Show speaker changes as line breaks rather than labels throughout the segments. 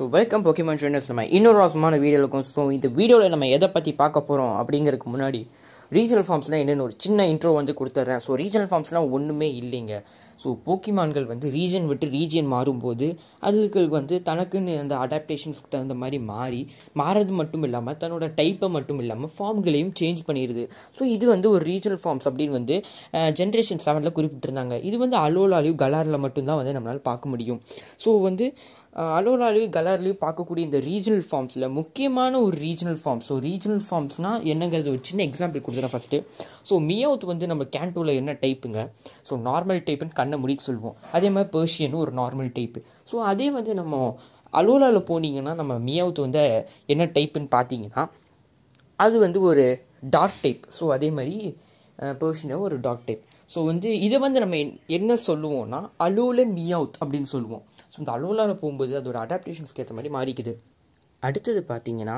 So welcome Pokemon ட்ரெண்டர்ஸ் நம்ம இன்னொரு அவசரமான வீடியோவில் இருக்கும் ஸோ இந்த வீடியோவில் நம்ம எதை பற்றி பார்க்க போகிறோம் அப்படிங்கிறதுக்கு முன்னாடி ரீஜனல் ஃபார்ம்ஸ்லாம் என்னென்னு ஒரு சின்ன இன்ட்ரோ வந்து கொடுத்துட்றேன். ஸோ ரீஜனல் ஃபார்ம்ஸ்லாம் ஒன்றுமே இல்லைங்க. ஸோ போக்கிமான்கள் வந்து ரீஜன் விட்டு ரீஜன் மாறும்போது அதுக்கு வந்து தனக்குன்னு அந்த அடாப்டேஷன்ஸ்க்கு தகுந்த மாதிரி மாறி மாறது மட்டும் இல்லாமல் தன்னோட டைப்பை மட்டும் இல்லாமல் ஃபார்ம்களையும் சேஞ்ச் பண்ணிடுது ஸோ இது வந்து ஒரு ரீஜனல் ஃபார்ம்ஸ் அப்படின்னு வந்து ஜென்ரேஷன் செவனில் குறிப்பிட்டிருந்தாங்க. இது வந்து அலோலாலையும் கலாரில் மட்டும்தான் வந்து நம்மளால் பார்க்க முடியும். ஸோ வந்து அலோலாலையும் கலர்லையும் பார்க்கக்கூடிய இந்த ரீஜனல் ஃபார்ம்ஸில் முக்கியமான ஒரு ரீஜனல் ஃபார்ம் ஸோ ரீஜனல் ஃபார்ம்ஸ்னால் என்னங்கிறது ஒரு சின்ன எக்ஸாம்பிள் கொடுத்துறேன் ஃபஸ்ட்டு ஸோ மியோத் வந்து நம்ம கேண்டோவில் என்ன டைப்புங்க ஸோ நார்மல் டைப்புன்னு கண்ணை முடிக்க சொல்லுவோம். அதே மாதிரி பெர்ஷியனும் ஒரு நார்மல் டைப்பு ஸோ அதே வந்து நம்ம அலோலாவில் போனீங்கன்னா நம்ம மியாவுத் வந்து என்ன டைப்புன்னு பார்த்தீங்கன்னா அது வந்து ஒரு டார்க் டைப் ஸோ அதே மாதிரி பெர்ஷியனும் ஒரு டாக் டைப் ஸோ வந்து இதை வந்து நம்ம என்ன சொல்லுவோம்னா அலோல மியவுத் அப்படின்னு சொல்லுவோம். ஸோ இந்த அலோலாவில் போகும்போது அதோட அடாப்டேஷன்ஸ்க்கு ஏற்ற மாதிரி மாறிக்குது. அடுத்தது பார்த்தீங்கன்னா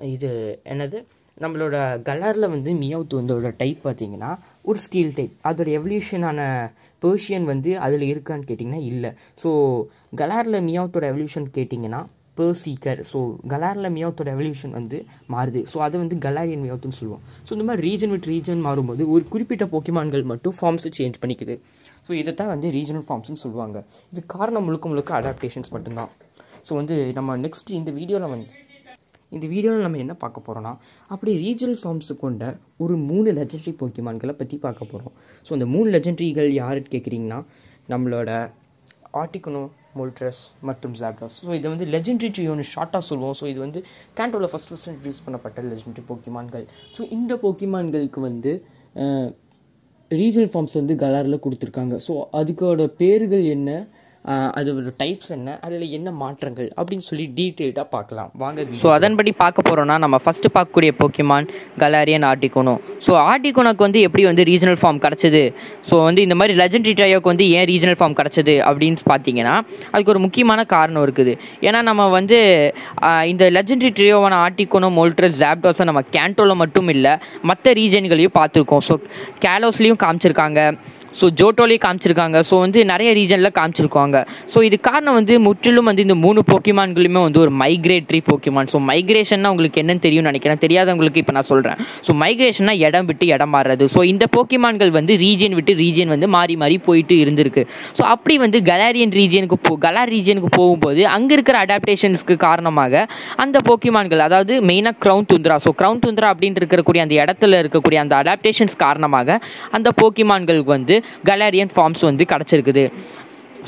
இது என்னது? நம்மளோட கலரில் வந்து மியவுத் வந்தோட டைப் பார்த்தீங்கன்னா ஒரு ஸ்டீல் டைப் அதோட எவல்யூஷனான பேர்ஷியன் வந்து அதில் இருக்கான்னு கேட்டிங்கன்னா இல்லை. ஸோ கலாரில் மியாவத்தோட எவல்யூஷன் கேட்டிங்கன்னா பேர்சீக்கர் ஸோ கலாரில் மியாவத்தோட எவல்யூஷன் வந்து மாறுது. ஸோ அதை வந்து கலாரியன் மியாவத்துன்னு சொல்லுவோம். ஸோ இந்த மாதிரி ரீஜன் வித் ரீஜன் மாறும்போது ஒரு குறிப்பிட்ட போக்கிமான்கள் மட்டும் ஃபார்ம்ஸு சேஞ்ச் பண்ணிக்குது. ஸோ இதை தான் வந்து ரீஜனல் ஃபார்ம்ஸ்னு சொல்லுவாங்க. இது காரணம் முழுக்க முழுக்க அடாப்டேஷன்ஸ் மட்டும்தான். ஸோ வந்து நம்ம நெக்ஸ்ட் இந்த வீடியோவில் வந்து இந்த வீடியோவில் நம்ம என்ன பார்க்க போகிறோன்னா அப்படி ரீஜனல் ஃபார்ம்ஸு கொண்ட ஒரு மூணு லெஜெண்டரி போக்கிமான்களை பற்றி பார்க்க போகிறோம் ஸோ அந்த மூணு லெஜெண்டரிகள் யாருன்னு கேட்குறீங்கன்னா நம்மளோட ஆர்டிகனோ மோல்ட்ரஸ் மற்றும் ஜாப்டாஸ் ஸோ இதை வந்து லெஜெண்டரி ட்ரீயோன்னு ஷார்ட்டாக சொல்லுவோம் ஸோ இது வந்து கேண்டோவில் ஃபஸ்ட் ஃபஸ்ட் இன்ட்ரடியூஸ் பண்ணப்பட்ட லெஜெண்டரி போக்கிமான்கள் ஸோ இந்த போக்கிமான்களுக்கு வந்து ரீஜனல் ஃபார்ம்ஸ் வந்து கலாரில் கொடுத்துருக்காங்க. ஸோ அதுக்கோட பேர்கள் என்ன? அதோட டைப்ஸ் என்ன? அதில் என்ன மாற்றங்கள்? அப்படின்னு சொல்லி டீட்டெயில்டாக பார்க்கலாம். வாங்க
ஸோ அதன்படி பார்க்க போகிறோம்னா நம்ம ஃபஸ்ட்டு பார்க்கக்கூடிய போக்கிமான் கலாரியன் ஆர்டிகோனோ ஸோ ஆர்டிகோனோக்கு வந்து எப்படி வந்து ரீஜனல் ஃபார்ம் கிடச்சிது? ஸோ வந்து இந்த மாதிரி லெஜெண்டரி ட்ரையோக்கு வந்து ஏன் ரீஜனல் ஃபார்ம் கிடச்சிது அப்படின்னு பார்த்தீங்கன்னா அதுக்கு ஒரு முக்கியமான காரணம் இருக்குது. ஏன்னா நம்ம வந்து இந்த லெஜெண்டரி ட்ரையோவான ஆர்டிகோனோ மோல்ட்ரஸ் ஜாப்டாஸை நம்ம கேண்டோவில் மட்டும் இல்லை மற்ற ரீஜன்களையும் பார்த்துருக்கோம். ஸோ கேலோஸ்லேயும் காமிச்சிருக்காங்க. ஸோ ஜோட்டோலேயும் காமிச்சிருக்காங்க. ஸோ வந்து நிறைய ரீஜனில் காமிச்சிருக்காங்க. ஸோ இது காரணம் வந்து முற்றிலும் வந்து இந்த மூணு போக்கிமான்களுமே வந்து ஒரு மைக்ரேட்ரி போக்கிமான். ஸோ மைக்ரேஷன்னா உங்களுக்கு என்னன்னு தெரியும்னு நினைக்கிறேன். தெரியாதவங்களுக்கு இப்போ நான் சொல்கிறேன் ஸோ மைக்ரேஷன்னா இடம் விட்டு இடம் மாறுறது. ஸோ இந்த போக்கிமான்கள் வந்து ரீஜியன் விட்டு ரீஜியன் வந்து மாறி மாறி போயிட்டு இருந்திருக்கு. ஸோ அப்படி வந்து கலாரியன் ரீஜியனுக்கு போ கலார் ரீஜியனுக்கு போகும்போது அங்கே இருக்கிற அடாப்டேஷன்ஸ்க்கு காரணமாக அந்த போக்கிமான்கள் அதாவது மெயினாக crown tundra so crown tundra அப்படின்னு இருக்கக்கூடிய அந்த இடத்துல இருக்கக்கூடிய அந்த அடாப்டேஷன்ஸ் காரணமாக அந்த போக்கிமான்களுக்கு வந்து கலாரியன் ஃபார்ம்ஸ் வந்து கிடச்சிருக்குது.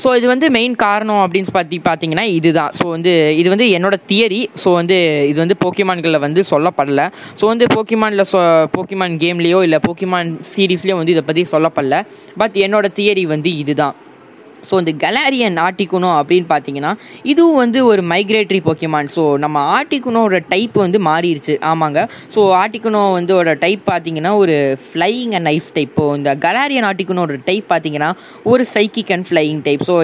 ஸோ இது வந்து மெயின் காரணம் அப்படின்னு பார்த்தி பார்த்தீங்கன்னா இதுதான். ஸோ வந்து இது வந்து என்னோட தியரி ஸோ வந்து இது வந்து போக்கிமான்களில் வந்து சொல்லப்படல. ஸோ வந்து போக்கிமானில் சொ போக்கிமான் கேம்லேயோ இல்லை போக்கிமான் சீரீஸ்லேயோ வந்து இதை பற்றி சொல்லப்படல. பட் என்னோட தியரி வந்து இதுதான். ஸோ இந்த கலாரியன் ஆட்டிக்குனோ அப்படின்னு பார்த்தீங்கன்னா இதுவும் வந்து ஒரு மைக்ரேட்டரி போக்கியமான் ஸோ நம்ம ஆட்டிக்குனோட டைப் வந்து மாறிடுச்சு. ஆமாங்க. ஸோ ஆட்டிக்குனோ வந்து ஒரு டைப் பார்த்தீங்கன்னா ஒரு flying and ice type so இந்த கலாரியன் ஆட்டிக்குனோட டைப் பார்த்தீங்கன்னா ஒரு psychic and flying type so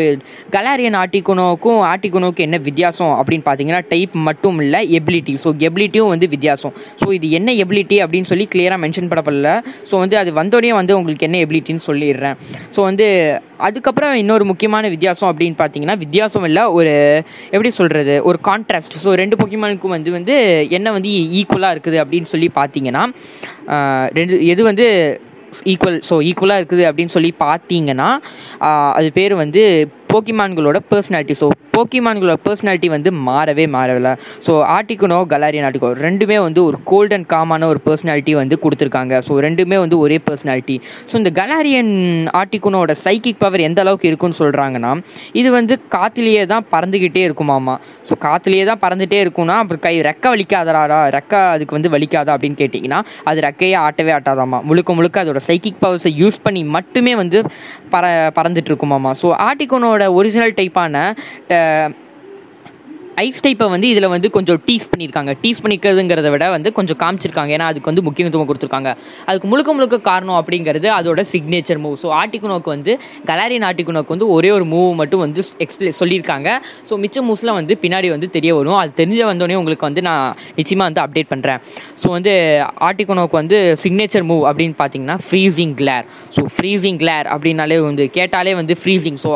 Galarian ஆட்டிக்குனோக்கும் ஆட்டிக்குனோக்கும் என்ன வித்தியாசம் அப்படின்னு பார்த்தீங்கன்னா டைப் மட்டும் இல்லை எபிலிட்டி ஸோ எபிலிட்டியும் வந்து வித்தியாசம். ஸோ இது என்ன எபிலிட்டி அப்படின்னு சொல்லி கிளியராக மென்ஷன் பண்ணப்படல. ஸோ வந்து அது வந்தோடனே வந்து உங்களுக்கு என்ன எபிலிட்டின்னு சொல்லிடுறேன். ஸோ வந்து அதுக்கப்புறம் இன்னொரு முக்கியமான வித்தியாசம் அப்படின்னு பார்த்தீங்கன்னா வித்தியாசம் இல்லை ஒரு எப்படி சொல்கிறது ஒரு கான்ட்ராஸ்ட் ஸோ ரெண்டு பொக்கிமானுக்கும் வந்து வந்து என்ன வந்து ஈக்குவலாக இருக்குது அப்படின்னு சொல்லி பார்த்தீங்கன்னா ரெண்டு எது வந்து ஈக்குவல் ஸோ ஈக்குவலாக இருக்குது அப்படின்னு சொல்லி பார்த்தீங்கன்னா அது பேர் வந்து போக்கிமான்களோட பர்சனாலிட்டி ஸோ போக்கிமான்களோட பர்சனாலிட்டி வந்து மாறவே மாறவில்லை ஸோ ஆர்டிகுனோ கலாரியன் ஆர்டிகோ ரெண்டுமே வந்து ஒரு கோல்ட் அண்ட் காமான ஒரு பர்சனாலிட்டி வந்து கொடுத்துருக்காங்க. ஸோ ரெண்டுமே வந்து ஒரே பர்சனாலிட்டி ஸோ இந்த கலாரியன் ஆர்டிகுனோட சைக்கிக் பவர் எந்த அளவுக்கு இருக்குன்னு சொல்கிறாங்கன்னா இது வந்து காற்றுலேயே தான் பறந்துக்கிட்டே இருக்குமாமா. ஸோ காற்றுலேயே தான் பறந்துகிட்டே இருக்கும்னா அப்புறம் கை ரெக்க வலிக்காதராடா ரெக்க அதுக்கு வந்து வலிக்காதா அப்படின்னு கேட்டிங்கன்னா அது ரெக்கையே ஆட்டவே ஆட்டாதாமா. முழுக்க முழுக்க அதோட சைக்கிக் பவர்ஸை யூஸ் பண்ணி மட்டுமே வந்து பற பறந்துட்டு இருக்குமாமா. ஸோ ஆர்டிகோனோட ஒரிஜினல் டைப்பான ஐஸ் டைப்பை வந்து இதில் வந்து கொஞ்சம் டீஸ் பண்ணியிருக்காங்க. டீஸ் பண்ணிக்கிறதுங்கிறத விட வந்து கொஞ்சம் காமிச்சிருக்காங்க. ஏன்னா அதுக்கு வந்து முக்கியத்துவம் கொடுத்துருக்காங்க. அதுக்கு முழுக்க முழுக்க காரணம் அப்படிங்கிறது அதோட சிக்னேச்சர் மூவ் ஸோ ஆர்டிகுனோக்கு வந்து கலாரியன் ஆர்டிகுனோக்கு வந்து ஒரே ஒரு மூவ் மட்டும் வந்து எக்ஸ்பிளே சொல்லியிருக்காங்க. ஸோ மிச்ச மூவ்ஸ்லாம் வந்து பின்னாடி வந்து தெரிய வரும். அது தெரிஞ்ச வந்தோடனே உங்களுக்கு வந்து நான் நிச்சயமாக வந்து அப்டேட் பண்ணுறேன் ஸோ வந்து ஆர்டிகுனோக்கு வந்து சிக்னேச்சர் மூவ் அப்படின்னு பார்த்தீங்கன்னா freezing glare so freezing glare அப்படின்னாலே வந்து கேட்டாலே வந்து ஃப்ரீசிங் ஸோ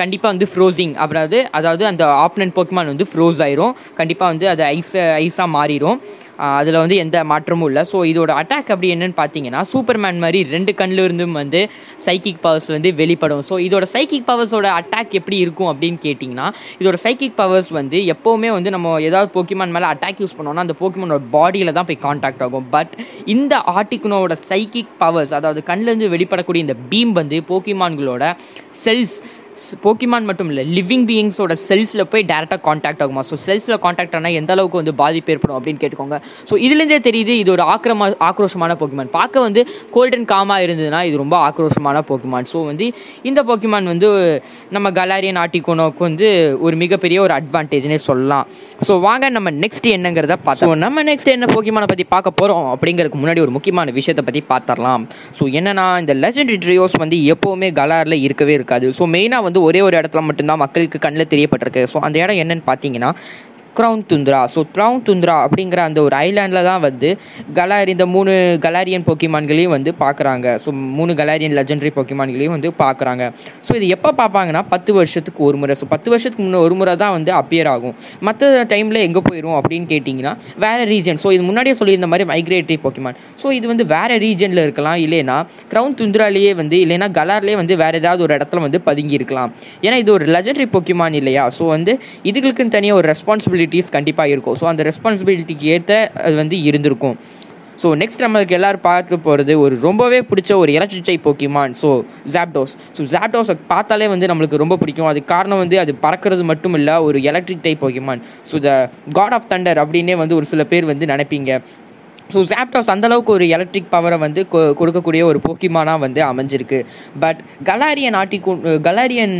கண்டிப்பாக வந்து ஃப்ரோசிங் அதாவது அதாவது அந்த ஆப்னன்ட் போக்கிமான் வந்து ஃப்ரோஸ் ஆயிரும். கண்டிப்பாக வந்து அது ஐஸ் ஐஸாக மாறிடும் அதில் வந்து எந்த மாற்றமும் இல்லை. ஸோ இதோட அட்டாக் அப்படி என்னன்னு பார்த்தீங்கன்னா சூப்பர்மேன் மாதிரி ரெண்டு கண்ணில் இருந்தும் வந்து சைக்கிக் பவர்ஸ் வந்து வெளிப்படும். ஸோ இதோட சைக்கிக் பவர்ஸோட அட்டாக் எப்படி இருக்கும் அப்படின்னு கேட்டிங்கன்னா இதோட சைக்கிக் பவர்ஸ் வந்து எப்போவுமே வந்து நம்ம ஏதாவது போக்கிமான் மேலே அட்டாக் யூஸ் பண்ணோம்னா அந்த போக்கிமானோட பாடியில் தான் போய் காண்டாக்ட் ஆகும். பட் இந்த ஆர்டிக்னோட சைக்கிக் பவர்ஸ் அதாவது கண்ணிலேருந்து வெளிப்படக்கூடிய இந்த பீம் வந்து போக்கிமான்களோட செல்ஸ் போக்கிமான் மட்டும் இல்லை லிவிங் பீயிங்ஸோட செல்ஸில் போய் டேரெக்டாக காண்டாக்ட் ஆகுமா? ஸோ செல்ஸில் காண்டாக்ட் ஆனால் எந்த அளவுக்கு வந்து பாதிப்பு ஏற்படும் அப்படின்னு கேட்டுக்கோங்க. ஸோ இதுலேருந்தே தெரியுது இது ஒரு ஆக்கிரமா ஆக்ரோஷமான போக்கிமான். பார்க்க வந்து கோல்டன் காமாக இருந்ததுன்னா இது ரொம்ப ஆக்ரோஷமான போக்கிமான். ஸோ வந்து இந்த போக்கிமான் வந்து நம்ம கலாரியன் ஆட்டிக்கோனோக்கு வந்து ஒரு மிகப்பெரிய ஒரு அட்வான்டேஜ்னே சொல்லலாம். ஸோ வாங்க நம்ம நெக்ஸ்ட் என்னங்கிறத பார்த்தோம் நம்ம நெக்ஸ்ட் என்ன போக்கிமானை பற்றி பார்க்க போகிறோம் அப்படிங்கிறதுக்கு முன்னாடி ஒரு முக்கியமான விஷயத்தை பற்றி பார்த்துடலாம். ஸோ என்னன்னா இந்த லெஜண்ட் ட்ரியோஸ் வந்து எப்போவுமே கலாரில் இருக்கவே இருக்காது. ஸோ மெயினாக வந்து ஒரே ஒரு இடத்துல மட்டும்தான் மக்களுக்கு கண்ணில் தெரியப்பட்டிருக்கு. ஸோ அந்த இடம் என்னன்னு பார்த்தீங்கன்னா crown tundra so crown tundra அப்படிங்கிற அந்த ஒரு ஐலாண்டில் தான் வந்து கலாரி இந்த மூணு கலாரியன் போக்கிமான்களையும் வந்து பார்க்குறாங்க. ஸோ மூணு கலாரியன் லெஜண்டரி போக்கிமான்களையும் வந்து பார்க்குறாங்க. ஸோ இது எப்போ பார்ப்பாங்கன்னா பத்து வருஷத்துக்கு ஒரு முறை. ஸோ பத்து வருஷத்துக்கு முன்னே ஒரு முறை தான் வந்து அப்பியர் ஆகும். மற்ற டைமில் எங்கே போயிடும் அப்படின்னு கேட்டிங்கன்னா வேறு ரீஜன் ஸோ இது முன்னாடியே சொல்லியிருந்த மாதிரி மைக்ரேட்டரி போக்கிமான் ஸோ இது வந்து வேறு ரீஜனில் இருக்கலாம். இல்லைன்னா க்ரௌன் துந்திராலேயே வந்து இல்லைன்னா கலார்லேயே வந்து வேறு ஏதாவது ஒரு இடத்துல வந்து பதுங்கி இருக்கலாம். ஏன்னா இது ஒரு லெஜண்டரி போக்கிமான் இல்லையா? ஸோ வந்து இதுகளுக்குன்னு தனியாக ஒரு ரெஸ்பான்சிபிலிட்டிஸ் கண்டிப்பாக இருக்கும். ஸோ அந்த ரெஸ்பான்சிபிலிட்டிக்கு ஏற்ற அது வந்து இருந்திருக்கும். ஸோ நெக்ஸ்ட் நம்மளுக்கு எல்லோரும் பார்க்க போகிறது ஒரு ரொம்பவே பிடிச்ச ஒரு electric type Pokemon so Zapdos so ஜாப்டோஸை பார்த்தாலே வந்து நம்மளுக்கு ரொம்ப பிடிக்கும். அதுக்கு காரணம் வந்து அது பறக்கிறது மட்டும் இல்லை ஒரு electric type Pokemon. So the god of thunder அப்படின்னே வந்து ஒரு சில பேர் வந்து நினைப்பீங்க. ஸோ ஜாப்டாஸ் அந்தளவுக்கு ஒரு எலக்ட்ரிக் பவரை வந்து கொ- கொடுக்கக்கூடிய ஒரு போக்கிமானாக வந்து அமைஞ்சிருக்கு. பட் கலாரியன் ஆட்டிக்கு கலாரியன்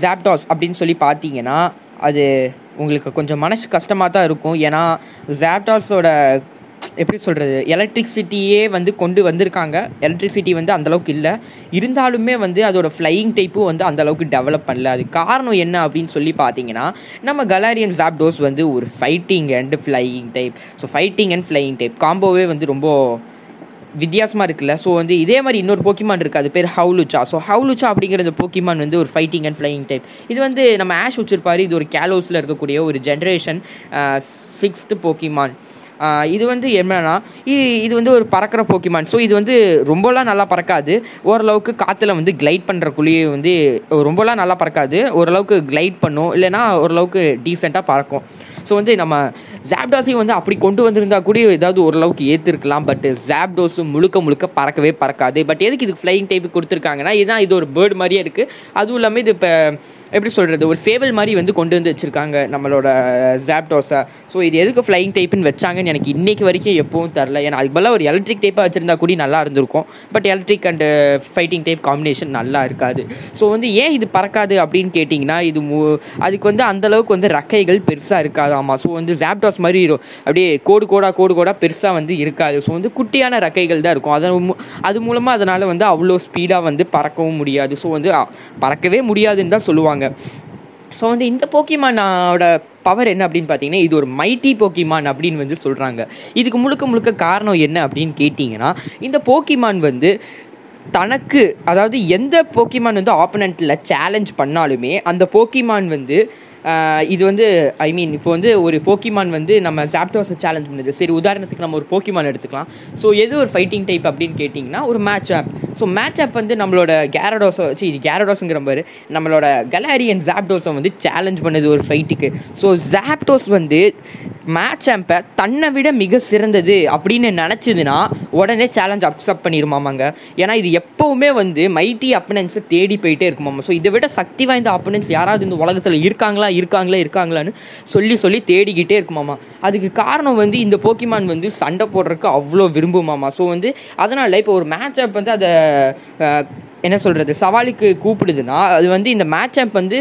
ஜாப்டாஸ் அப்படின்னு சொல்லி பார்த்தீங்கன்னா அது உங்களுக்கு கொஞ்சம் மனசு கஷ்டமாக தான் இருக்கும். ஏன்னா ஜாப்டாஸோட எப்படி சொல்கிறது எலக்ட்ரிசிட்டியே வந்து கொண்டு வந்திருக்காங்க. எலக்ட்ரிசிட்டி வந்து அந்தளவுக்கு இல்லை. இருந்தாலுமே வந்து அதோட ஃப்ளையிங் டைப்பும் வந்து அந்தளவுக்கு டெவலப் பண்ணல. அது காரணம் என்ன அப்படின்னு சொல்லி பார்த்தீங்கன்னா நம்ம கலாரியன் ஜாப்டோஸ் வந்து ஒரு fighting and flying type so fighting and flying type காம்போவே வந்து ரொம்ப வித்தியாசமாக இருக்குல்ல. ஸோ வந்து இதே மாதிரி இன்னொரு போக்கிமான் இருக்குது அது பேர் ஹவுலுச்சா ஸோ ஹவுலுச்சா அப்படிங்கிற இந்த போக்கிமான் வந்து ஒரு ஃபைட்டிங் அண்ட் ஃப்ளையிங் டைப் இது வந்து நம்ம ஆஷ் வச்சிருப்பார். இது ஒரு கேலோஸில் இருக்கக்கூடிய ஒரு ஜென்ரேஷன் சிக்ஸ்த்து போக்கிமான் இது வந்து என்னன்னா இது இது வந்து ஒரு பறக்கிற போக்கிமான் ஸோ இது வந்து ரொம்பலாம் நல்லா பறக்காது. ஓரளவுக்கு காற்றுல வந்து கிளைட் பண்ணுறக்குள்ளேயே வந்து ரொம்பலாம் நல்லா பறக்காது. ஓரளவுக்கு கிளைட் பண்ணும். இல்லைன்னா ஓரளவுக்கு டீசெண்டாக பறக்கும். ஸோ வந்து நம்ம ஜாப்டாஸையும் வந்து அப்படி கொண்டு வந்திருந்தா கூட ஏதாவது ஓரளவுக்கு ஏற்றிருக்கலாம் பட் ஜாப்டோஸு முழுக்க முழுக்க பறக்கவே பறக்காது. பட் எதுக்கு இதுக்கு ஃப்ளையிங் டைப் கொடுத்துருக்காங்கன்னா இதுதான் இது ஒரு பேர்டு மாதிரியே இருக்குது அதுவும் இல்லாமல் இது இப்போ எப்படி சொல்கிறது ஒரு சேவல் மாதிரி வந்து கொண்டு வந்து வச்சுருக்காங்க நம்மளோட ஜாப்டோஸை ஸோ இது எதுக்கு ஃப்ளைங் டைப்புன்னு வச்சாங்கன்னு எனக்கு இன்றைக்கு வரைக்கும் எப்பவும் தரல ஏன்னா அதுக்கு பதிலாக ஒரு எலக்ட்ரிக் டைப்பாக வச்சுருந்தா கூட நல்லா இருந்திருக்கும். But electric and fighting type combination நல்லா இருக்காது. ஸோ வந்து ஏன் இது பறக்காது அப்படின்னு கேட்டிங்கன்னா இது மு- அதுக்கு வந்து அந்தளவுக்கு வந்து ரக்கைகள் பெருசாக இருக்காது. ஆமாம் ஸோ வந்து ஜாப்டாஸ் மாதிரி அப்படியே கோடு கோடாக கோடு கோடாக பெருசாக வந்து இருக்காது. ஸோ வந்து குட்டியான ரக்கைகள் தான் இருக்கும். அதன் அது மூலமாக அதனால் வந்து அவ்வளோ ஸ்பீடாக வந்து பறக்கவும் முடியாது. ஸோ வந்து பறக்கவே முடியாதுன்னு தான் சொல்லுவாங்க. ஸோ வந்து இந்த போக்கிமானோட பவர் என்ன அப்படின்னு பார்த்தீங்கன்னா இது ஒரு மைட்டி போக்கிமான் அப்படின்னு வந்து சொல்கிறாங்க இதுக்கு முழுக்க முழுக்க காரணம் என்ன அப்படின்னு கேட்டிங்கன்னா இந்த போக்கிமான் வந்து தனக்கு அதாவது எந்த போக்கிமான் வந்து ஆப்பனண்ட்டில் சேலஞ்ச் பண்ணாலுமே அந்த போக்கிமான் வந்து இது வந்து ஐ மீன் இப்போ வந்து ஒரு போக்கிமான் வந்து நம்ம சாப்டோஸை சேலஞ்ச் பண்ணுது. சரி உதாரணத்துக்கு நம்ம ஒரு போக்கிமான் எடுத்துக்கலாம். ஸோ எது ஒரு ஃபைட்டிங் டைப் அப்படின்னு கேட்டிங்கன்னா ஒரு match up so match up வந்து நம்மளோட கேரடோஸோ சி கேரடோஸுங்கிற மாதிரி நம்மளோட கலாரியன் ஜாப்டோஸை வந்து சேலஞ்ச் பண்ணுது ஒரு ஃபைட்டுக்கு ஸோ ஜாப்டோஸ் வந்து மேட்ச் ஆம்பை தன்னை விட மிக சிறந்தது அப்படின்னு நினச்சிதுன்னா உடனே சேலஞ்ச் அக்செப்ட் பண்ணிடுமாமாங்க ஏன்னா இது எப்போவுமே வந்து மைட்டி அப்பனன்ஸை தேடி போயிட்டே இருக்குமாமா ஸோ இதை விட சக்தி வாய்ந்த அப்பனன்ஸ் யாராவது இந்த உலகத்தில் இருக்காங்களா இருக்காங்களா இருக்காங்களான்னு சொல்லி சொல்லி தேடிக்கிட்டே இருக்குமாமா அதுக்கு காரணம் வந்து இந்த போக்கிமான் வந்து சண்டை போடுறதுக்கு அவ்வளோ விரும்புமாமா ஸோ வந்து அதனால் இப்போ ஒரு மேட்ச் அப் வந்து அதை என்ன சொல்கிறது சவாலுக்கு கூப்பிடுதுன்னா அது வந்து இந்த மேட்ச் ஆப் வந்து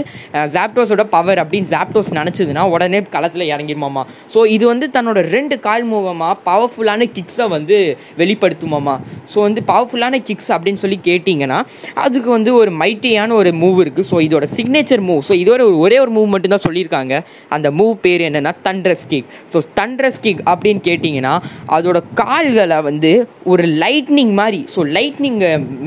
ஜாப்டோஸோட பவர் அப்படின்னு ஜாப்டோஸ் நினச்சதுன்னா உடனே களத்தில் இறங்கிடுமாமா. ஸோ இது வந்து தன்னோட ரெண்டு கால் மூலமாக பவர்ஃபுல்லான கிக்ஸை வந்து வெளிப்படுத்துமாமா. ஸோ வந்து பவர்ஃபுல்லான கிக்ஸ் அப்படின்னு சொல்லி கேட்டிங்கன்னா அதுக்கு வந்து ஒரு மைட்டியான ஒரு மூவ் இருக்குது ஸோ இதோட சிக்னேச்சர் மூவ் ஸோ இதோட ஒரு ஒரே ஒரு மூவ் மட்டும்தான் சொல்லியிருக்காங்க. அந்த மூவ் பேர் என்னென்னா thunderous kick so thunderous kick அப்படின்னு கேட்டிங்கன்னா அதோட கால்களை வந்து ஒரு லைட்னிங் மாதிரி ஸோ லைட்னிங்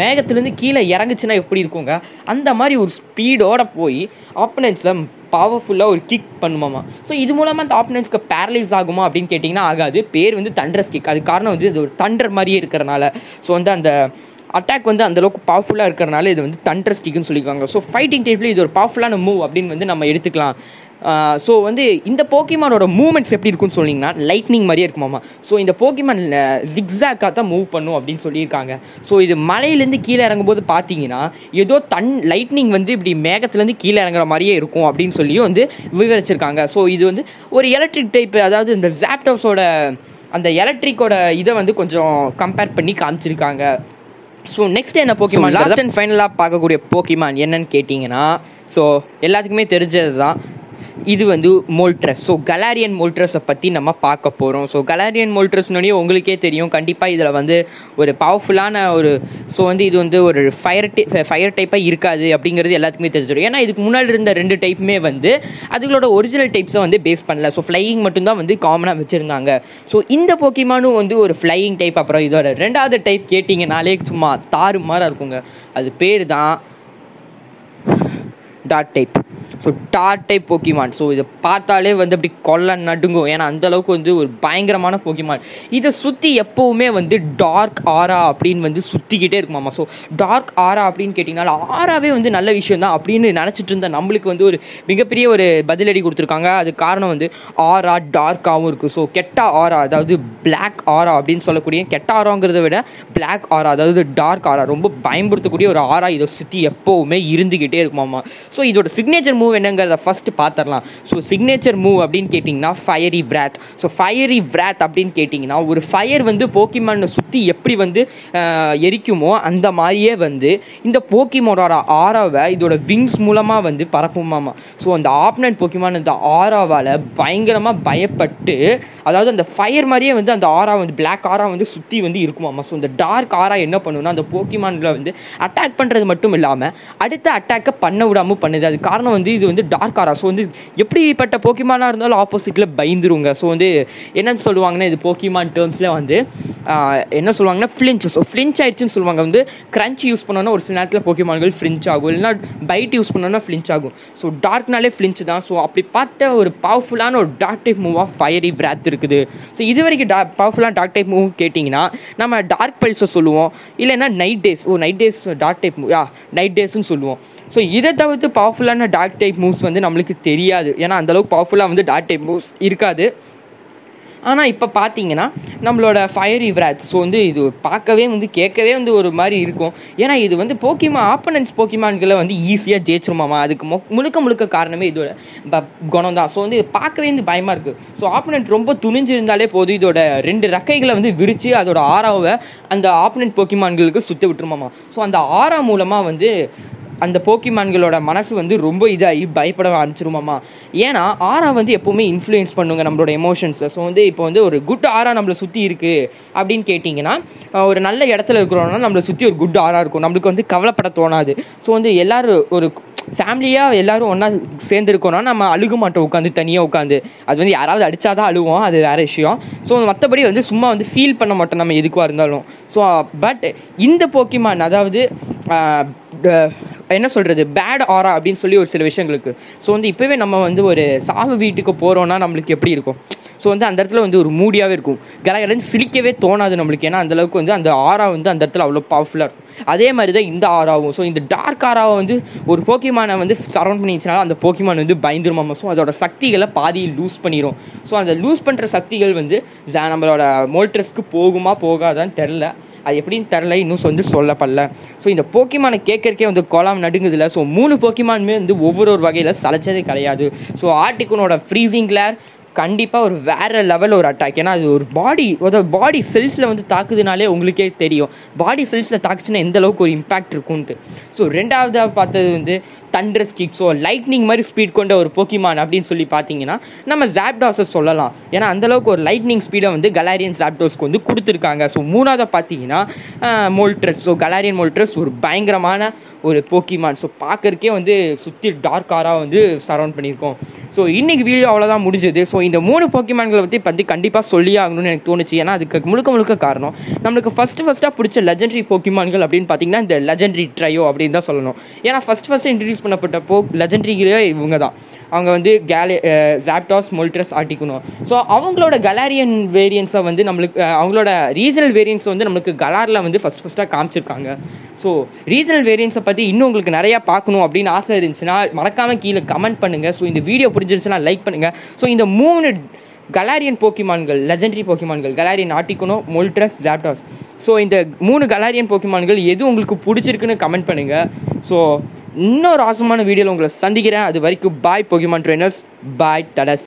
மேகத்துலேருந்து கீழே இறங்குச்சுன்னா எப்படி இருக்குங்க? அந்த மாதிரி ஒரு ஸ்பீடோட போய் ஆப்பனன்ஸில் பவர்ஃபுல்லாக ஒரு கிக் பண்ணுமாமா. ஸோ இது மூலமாக அந்த ஆப்பனன்ஸ்க்கு பேரலைஸ் ஆகுமா அப்படின்னு கேட்டிங்கன்னா ஆகாது. பேர் வந்து தண்டர்ஸ் கிக் அது காரணம் வந்து இது ஒரு தண்டர் மாதிரியே இருக்கிறனால. ஸோ வந்து அந்த அட்டாக் வந்து அந்தளவுக்கு பவர்ஃபுல்லாக இருக்கிறனால இது வந்து தண்டர் ஸ்டிக்னு சொல்லிக்குவாங்க. ஸோ ஃபைட்டிங் டைப்பில் இது ஒரு பவர்ஃபுல்லான மூவ் அப்படின்னு வந்து நம்ம எடுத்துக்கலாம். ஸோ வந்து இந்த போக்கிமானோட மூமெண்ட்ஸ் எப்படி இருக்குன்னு சொன்னீங்கன்னா லைட்னிங் மாதிரியே இருக்குமாமா ஸோ இந்த போக்கிமான் ஜிக்ஸாக்காக தான் மூவ் பண்ணும் அப்படின்னு சொல்லியிருக்காங்க. ஸோ இது மலையிலேருந்து கீழே இறங்கும்போது பார்த்தீங்கன்னா ஏதோ தன் லைட்னிங் வந்து இப்படி மேகத்துலேருந்து கீழே இறங்குற மாதிரியே இருக்கும் அப்படின்னு சொல்லியும் வந்து விவரிச்சிருக்காங்க. ஸோ இது வந்து ஒரு எலக்ட்ரிக் டைப் அதாவது இந்த ஜாப்டாப்ஸோட அந்த எலக்ட்ரிக்கோட இதை வந்து கொஞ்சம் கம்பேர் பண்ணி காமிச்சிருக்காங்க. ஸோ நெக்ஸ்ட் என்ன போக்கிமான் லாஸ்ட் அண்ட் ஃபைனலாக பார்க்கக்கூடிய போக்கிமான் என்னன்னு கேட்டிங்கன்னா ஸோ எல்லாத்துக்குமே தெரிஞ்சது தான் இது வந்து மோல்ட்ரஸ் ஸோ கலாரியன் மோல்ட்ரஸை பற்றி நம்ம பார்க்க போகிறோம் ஸோ கலாரியன் மோல்ட்ரஸ்னோடய உங்களுக்கே தெரியும். கண்டிப்பாக இதில் வந்து ஒரு பவர்ஃபுல்லான ஒரு ஸோ வந்து இது வந்து ஒரு ஃபயர் டை ஃபயர் டைப்பாக இருக்காது அப்படிங்கிறது எல்லாத்துக்குமே தெரிஞ்சிடும். ஏன்னா இதுக்கு முன்னாடி இருந்த ரெண்டு டைப்புமே வந்து அதுகளோட ஒரிஜினல் டைப்ஸை வந்து பேஸ் பண்ணல. ஸோ ஃப்ளையிங் மட்டும்தான் வந்து காமனாக வச்சுருந்தாங்க. ஸோ இந்த போக்கிமானும் வந்து ஒரு ஃப்ளையிங் டைப் அப்புறம் இதோட ரெண்டாவது டைப் கேட்டிங்கனாலே சும்மா தாறு மாறாக இருக்குங்க. அது பேர் தான் டாட் டைப் ஸோ டாட்டை டைப் போக்கிமான் ஸோ இதை பார்த்தாலே வந்து அப்படி கொல்ல நடுங்கும். ஏன்னா அந்த அளவுக்கு வந்து ஒரு பயங்கரமான போக்கிமான் இதை சுற்றி எப்போவுமே வந்து டார்க் ஆரா அப்படின்னு வந்து சுற்றிக்கிட்டே இருக்குமாமா ஸோ டார்க் ஆரா அப்படின்னு கேட்டிங்கனால ஆராவே வந்து நல்ல விஷயம் தான் அப்படின்னு நினச்சிட்டு இருந்த நம்மளுக்கு வந்து ஒரு மிகப்பெரிய ஒரு பதிலடி கொடுத்துருக்காங்க. அது காரணம் வந்து ஆரா டார்க்காகவும் இருக்குது ஸோ கெட்ட ஆரா அதாவது பிளாக் ஆரா அப்படின்னு சொல்லக்கூடிய கெட்ட ஆராங்கிறத விட பிளாக் ஆரா அதாவது டார்க் ஆரா ரொம்ப பயன்படுத்தக்கூடிய ஒரு ஆரா இதை சுற்றி எப்போவுமே இருந்துக்கிட்டே இருக்குமாமா ஸோ இதோட சிக்னேச்சர் மூவ் என்னங்கிறத ஃபஸ்ட்டு பார்த்துடலாம் ஸோ சிக்னேச்சர் மூவ் அப்படின்னு கேட்டிங்கன்னா fiery wrath so fiery wrath அப்படின்னு கேட்டிங்கன்னா ஒரு ஃபயர் வந்து போக்கிமானை சுற்றி எப்படி வந்து எரிக்குமோ அந்த மாதிரியே வந்து இந்த போக்கிமோனோட ஆராவை இதோட விங்ஸ் மூலமாக வந்து பரப்புமாமா ஸோ அந்த ஆப்னட் போக்கிமான் இந்த ஆராவால் பயங்கரமாக பயப்பட்டு அதாவது அந்த ஃபயர் மாதிரியே வந்து அந்த ஆரா வந்து பிளாக் ஆரா வந்து சுற்றி வந்து இருக்குமாமா ஸோ அந்த டார்க் ஆரா என்ன பண்ணுன்னா அந்த போக்கிமான்களை வந்து அட்டாக் பண்ணுறது மட்டும் இல்லாமல் அடுத்த அட்டாக்கை பண்ண விடாமல் பண்ணுது. அது காரணம் வந்து இது வந்து டார்க் ஆரா ஸோ வந்து எப்படிப்பட்ட போக்கிமானாக இருந்தாலும் ஆப்போசிட்டில் பயந்துருங்க. ஸோ வந்து என்னன்னு சொல்லுவாங்கன்னா இது போக்கிமான் டேர்ம்ஸில் வந்து என்ன சொல்லுவாங்கன்னா ஃப்ளின்ச் ஸோ ஃப்ளின்ச் ஆயிடுச்சுன்னு சொல்லுவாங்க. வந்து கிரன்ச் யூஸ் பண்ணோன்னா ஒரு சில நேரத்தில் போக்கிமான்கள் ஃப்ளின்ச் ஆகும். இல்லைனா பைட் யூஸ் பண்ணோன்னா ஃப்ளின்ச் ஆகும். ஸோ டார்க்னாலே ஃப்ளின்ச் தான். ஸோ அப்படி பார்த்த ஒரு பவர்ஃபுல்லான ஒரு டார்க் டைப் மூவாக ஃபயரி பிராத் இருக்குது. ஸோ இது வரைக்கும் டா பவர்ஃபுல்லான டார்க் டைப் மூவ் கேட்டிங்கன்னா நம்ம டார்க் பல்ஸை சொல்லுவோம். இல்லைன்னா night daze oh night daze dark type move யா நைட் டேஸ்ன்னு சொல்லுவோம். ஸோ இதை தவிர்த்து பவர்ஃபுல்லான டார்க் டைப் மூவ்ஸ் வந்து நம்மளுக்கு தெரியாது. ஏன்னா அந்தளவுக்கு பவர்ஃபுல்லாக வந்து டார்க் டைப் மூவ்ஸ் இருக்காது. ஆனால் இப்போ பார்த்தீங்கன்னா நம்மளோட ஃபயர் இவ்ராத் ஸோ வந்து இது பார்க்கவே வந்து கேட்கவே வந்து ஒரு மாதிரி இருக்கும். ஏன்னா இது வந்து போக்கிமா ஆப்பனன்ஸ் போக்கிமான்களை வந்து ஈஸியாக ஜெயிச்சிருமாமா? அதுக்கு மொ முழுக்க முழுக்க காரணமே இதோட ப குணம் தான் ஸோ வந்து இது பார்க்கவே வந்து பயமாக இருக்குது ஸோ ஆப்பனன்ட் ரொம்ப துணிஞ்சிருந்தாலே போதும் இதோட ரெண்டு ரெக்கைகளை வந்து விரித்து அதோட ஆறாவை அந்த ஆப்பனன்ட் போக்கிமான்களுக்கு சுற்ற விட்டுருமாமா? ஸோ அந்த ஆறா மூலமாக வந்து அந்த போக்கிமான்களோட மனசு வந்து ரொம்ப இதாகி பயப்பட ஆரம்பிச்சிருமாமா ஏன்னா ஆரா வந்து எப்போவுமே இன்ஃப்ளூயன்ஸ் பண்ணுங்க நம்மளோட எமோஷன்ஸை ஸோ வந்து இப்போ வந்து ஒரு குட் ஆரா நம்மளை சுற்றி இருக்குது அப்படின்னு கேட்டிங்கன்னா ஒரு நல்ல இடத்துல இருக்கிறோம்னா நம்மளை சுற்றி ஒரு குட் ஆரா இருக்கும். நம்மளுக்கு வந்து கவலைப்பட தோணாது. ஸோ வந்து எல்லோரும் ஒரு ஃபேமிலியாக எல்லாரும் ஒன்றா சேர்ந்துருக்கோம்னா நம்ம அழுக மாட்டோம் உட்காந்து தனியாக உட்காந்து. அது வந்து யாராவது அடித்தாதான் அழுவோம் அது வேறு விஷயம். ஸோ மற்றபடி வந்து சும்மா வந்து ஃபீல் பண்ண மாட்டோம் நம்ம எதுக்குவாக இருந்தாலும். ஸோ பட் இந்த போக்கிமான் அதாவது என்ன சொல்கிறது பேட் ஆரா அப்படின்னு சொல்லி ஒரு சில விஷயங்களுக்கு. ஸோ வந்து இப்போவே நம்ம வந்து ஒரு சாவு வீட்டுக்கு போகிறோன்னா நம்மளுக்கு எப்படி இருக்கும்? ஸோ வந்து அந்த இடத்துல வந்து ஒரு மூடியாகவே இருக்கும். கலகலன்னு சிரிக்கவே தோணாது நம்மளுக்கு. ஏன்னா அந்தளவுக்கு வந்து அந்த ஆரா வந்து அந்த இடத்துல அவ்வளோ பவர்ஃபுல்லாக இருக்கும். அதே மாதிரி தான் இந்த ஆராவும் ஸோ இந்த டார்க் ஆராவை வந்து ஒரு போக்கிமானை வந்து சரௌண்ட் பண்ணிச்சுனால அந்த போக்கிமான் வந்து பயந்துருமாமா ஸோ அதோட சக்திகளை பாதியில் லூஸ் பண்ணிடும் ஸோ அந்த லூஸ் பண்ணுற சக்திகள் வந்து நம்மளோட மோல்ட்ரஸ்க்கு போகுமா போகாதான்னு தெரில அது எப்படின்னு தெரில இன்னும் வந்து சொல்லப்படல. ஸோ இந்த போக்கிமானை கேட்கறக்கே வந்து கோலாம் நடுங்குதில்ல. ஸோ மூணு போக்கிமானுமே வந்து ஒவ்வொரு ஒரு வகையில் சளைச்சதே கிடையாது. ஸோ ஆர்டிகனோட ஃப்ரீசிங் கிளேர் கண்டிப்பாக ஒரு வேறு லெவல் ஒரு அட்டாக் ஏன்னா அது ஒரு பாடி அதாவது பாடி செல்ஸில் வந்து தாக்குதுனாலே உங்களுக்கே தெரியும். பாடி செல்ஸில் தாக்குச்சுன்னா எந்த அளவுக்கு ஒரு இம்பேக்ட் இருக்கும்ன்ட்டு. ஸோ ரெண்டாவதாக பார்த்தது வந்து தண்டர்ஸ் கிக் ஸோ லைட்னிங் மாதிரி ஸ்பீட் கொண்ட ஒரு போக்கிமான் அப்படின்னு சொல்லி பார்த்தீங்கன்னா நம்ம ஜாப்டாஸை சொல்லலாம். ஏன்னா அந்தளவுக்கு ஒரு லைட்னிங் ஸ்பீடை வந்து கலாரியன் ஜாப்டோஸ்க்கு வந்து கொடுத்துருக்காங்க. ஸோ மூணாவதாக பார்த்தீங்கன்னா மோல்ட்ரஸ் ஸோ கலாரியன் மோல்ட்ரஸ் ஒரு பயங்கரமான ஒரு போக்கிமான் ஸோ பார்க்கறக்கே வந்து சுற்றி டார்க் காராக வந்து சரௌண்ட் பண்ணியிருக்கோம். ஸோ இன்றைக்கி வீடியோ அவ்வளோதான் முடிஞ்சது. ஸோ இந்த மூணு போக்கிமான்களை பற்றி பற்றி கண்டிப்பாக சொல்லியே ஆகணும்னு எனக்கு தோணுச்சு. ஏன்னா அதுக்கு முழுக்க முழுக்க காரணம் நம்மளுக்கு ஃபஸ்ட்டு ஃபஸ்ட்டாக பிடிச்ச லெஜெண்டரி போக்கிமான்கள் அப்படின்னு பார்த்தீங்கன்னா இந்த லெஜெண்டரி ட்ரையோ அப்படின்னு தான் சொல்லணும். ஏன்னா ஃபஸ்ட் ஃபஸ்ட்டு இன்ட்ரடியூஸ் பண்ணப்பட்ட போ லெஜெண்டரிகளே இவங்க தான். அவங்க வந்து கேலே ஜாப்டாஸ் மொல்ட்ரஸ் ஆட்டிக்கணும். ஸோ அவங்களோட கலாரியன் வேரியன்ஸை வந்து நம்மளுக்கு அவங்களோட ரீஜனல் வேரியன்ஸை வந்து நம்மளுக்கு கலாரில் வந்து ஃபஸ்ட் ஃபஸ்ட்டாக காமிச்சிருக்காங்க. ஸோ ரீஜனல் வேரியன்ஸை பற்றி இன்னும் உங்களுக்கு நிறையா பார்க்கணும் அப்படின்னு ஆசை இருந்துச்சுன்னா மறக்காமல் கீழே கமெண்ட் பண்ணுங்கள் ஸோ இந்த வீடியோ பிடிச்சிருந்துச்சுன்னா லைக் பண்ணுங்கள் ஸோ இந்த மூணு கலாரியன் போக்கிமான்கள் லெஜெண்டரி போக்கிமான்கள் கலாரியன் ஆட்டிக்கணும் மொல்ட்ரஸ் ஜாப்டாஸ் ஸோ இந்த மூணு கலாரியன் போக்கிமான்கள் எது உங்களுக்கு பிடிச்சிருக்குன்னு கமெண்ட் பண்ணுங்கள் ஸோ இன்னொரு ஆசமான வீடியோவில் உங்களை சந்திக்கிறேன். அது வரைக்கும் பாய் போக்கிமான் ட்ரெயினர்ஸ் பாய் டடஸ்